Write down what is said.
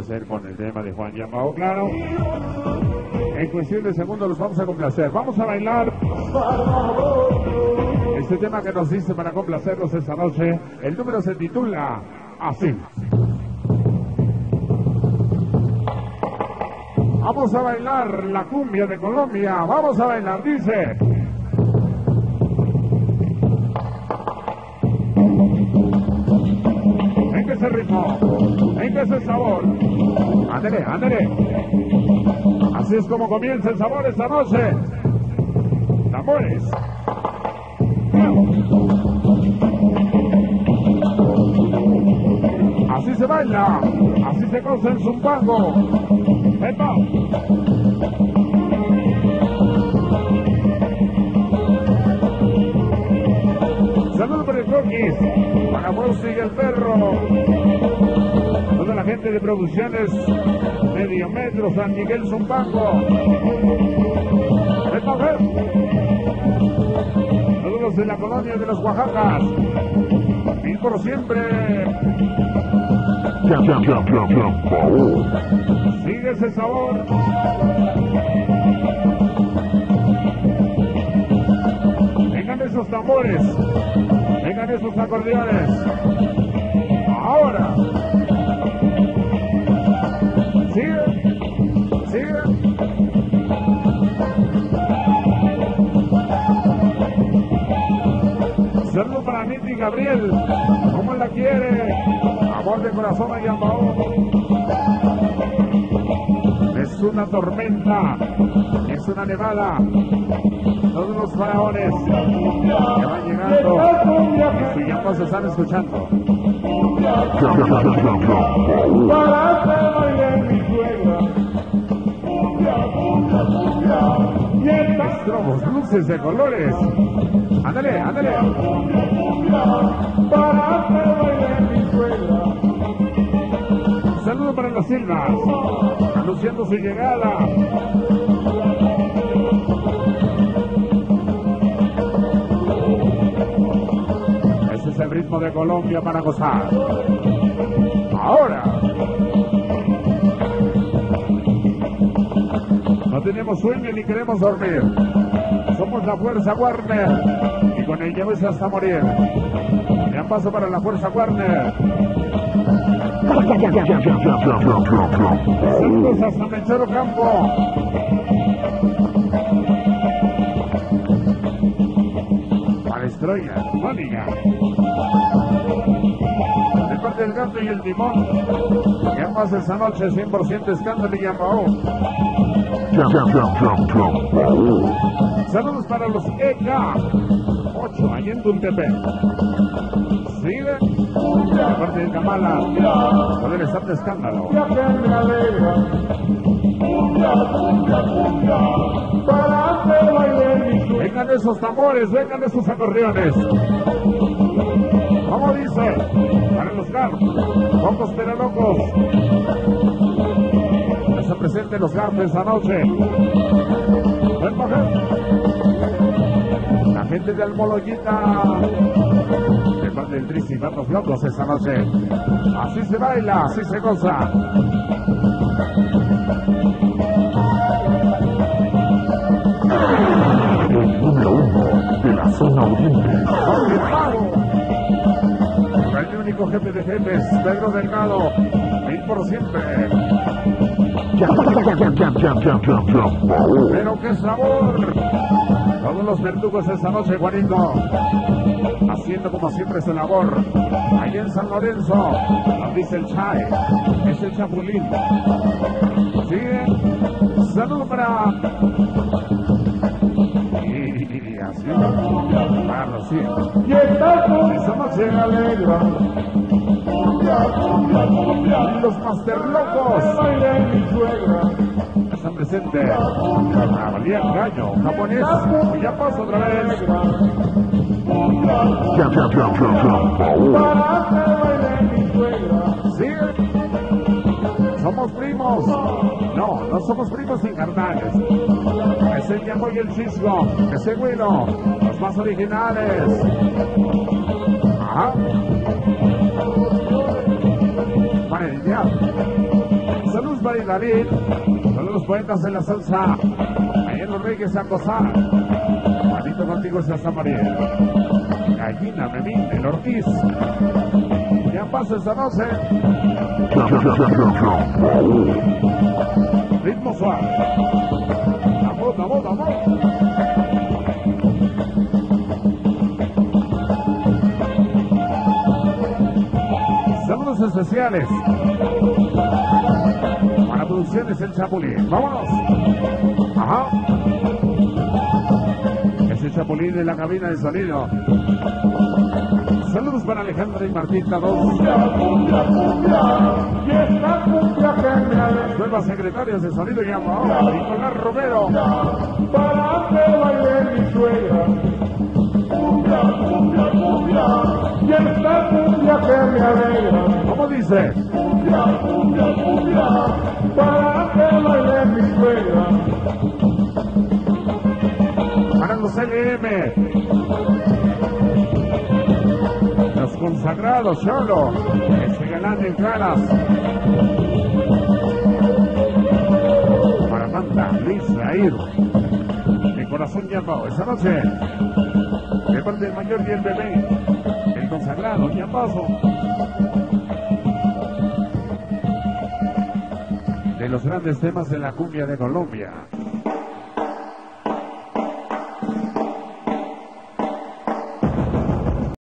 hacer con el tema de Juan Yamao, claro. En cuestión de segundos los vamos a complacer. Vamos a bailar este tema que nos dice para complacerlos esta noche. El número se titula así. Vamos a bailar la cumbia de Colombia. Vamos a bailar, dice. Ritmo, venga ese sabor. Ándale, ándale. Así es como comienza el sabor esta noche. Sabores. Así se baila, así se goza en Zumpango. ¡Epa! Saludos para el croquis, para Bolsi y el perro. De producciones Medio Metro, San Miguel Zumpango. ¡Epa, ver! Saludos de la colonia de los Oaxacas. Y por siempre. Sigue ese sabor. Vengan esos tambores. Vengan esos acordeones. Ahora. Gabriel. ¿Cómo la quiere? Amor de corazón a Yambao. Es una tormenta. Es una nevada. Todos los faraones que van llegando. Y su llamado se están escuchando. Estrobos, luces de colores. Ándale, ándale. Para que baile mi suegra. Un saludo para los Silvas. Anunciando su llegada. Ese es el ritmo de Colombia para gozar. Ahora. No tenemos sueño ni queremos dormir. Somos la Fuerza Warner. Con el lleves hasta morir. Ya paso para la Fuerza Warner. Saludos hasta Mechero Campo. Para Estrella, Mónica. De parte del gato y el timón. ¿Qué más esa noche? 100% escándalo y. Saludos para los EK. 8 ahí en Tultepec. Sigue. De parte de Kamala. Por el estado de escándalo. Vengan esos tambores, vengan esos acordeones. ¿Cómo dice? Para los GARP, locos pero locos. Se presenten los GARP esta noche. Ven para. La gente de Almoloyita. De parte del Triste y Vernos Locos esta noche. Así se baila, así se goza. El número uno de la zona oriente. El único jefe de jefes, Pedro Delgado. Mil por siempre. Pero qué sabor. Todos los verdugos esta noche, Juanito. Haciendo como siempre su labor. Ahí en San Lorenzo. Nos dice el Chai. Es el Chapulín. Sigue. Salud para. Y, así. Para Rocío. Y esta Esta noche. Los Master Locos. mi suegra. Están presentes. La Valía Gallo, japonés. Y ya paso otra vez. Sigue. Somos primos. No, no somos primos encarnados. Es el Yamo y el Chisgo. Es el Güiro. Los más originales. Ajá. Para el David. Los poetas de la salsa. En los Reyes a gozar. Manito contigo es San María. Gallina, Memín, el Ortiz. Ya pasa esta noche. Ritmo suave. Amor, amor, amor. Saludos especiales Producciones El Chapulín. ¡Vámonos! Ajá. Ese Chapulín en la cabina de sonido. Saludos para Alejandra y Martín alegra. Nuevas secretarias de sonido y amor. Nicolás Romero. para que baile mi suegra. Cumbia, cumbia, cumbia, y esta cumbia que me alegra. ¿Cómo dice? Para los LM. Los consagrados, Cholo. Ese galán en caras. Para Manda, Luis Raír. Mi corazón llamó esa noche. De parte del mayor y el bebé. El consagrado, De los grandes temas de la cumbia de Colombia.